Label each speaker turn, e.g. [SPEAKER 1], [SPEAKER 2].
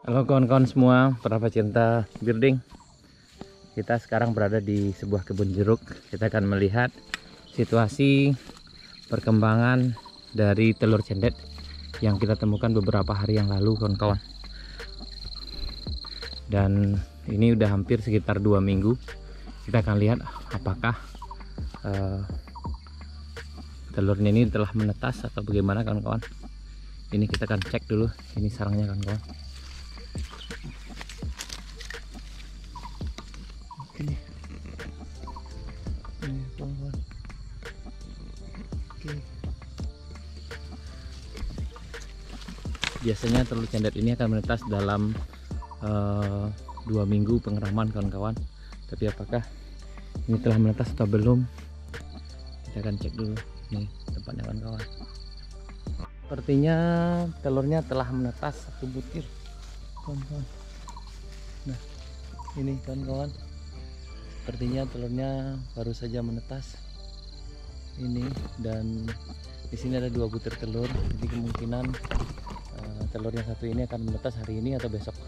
[SPEAKER 1] Halo kawan-kawan semua, para pecinta birding. Kita sekarang berada di sebuah kebun jeruk. Kita akan melihat situasi perkembangan dari telur cendet yang kita temukan beberapa hari yang lalu kawan-kawan. Dan ini udah hampir sekitar dua minggu. Kita akan lihat apakah eh, telurnya ini telah menetas atau bagaimana kawan-kawan. Ini kita akan cek dulu. Ini sarangnya kawan-kawan. Biasanya telur cendet ini akan menetas dalam eh, dua minggu pengeraman kawan-kawan. Tapi apakah ini telah menetas atau belum? Kita akan cek dulu. Nih tempatnya kawan-kawan. Sepertinya telurnya telah menetas satu butir, kawan-kawan. Nah, ini kawan-kawan sepertinya telurnya baru saja menetas ini dan di sini ada dua butir telur jadi kemungkinan telur yang satu ini akan menetas hari ini atau besok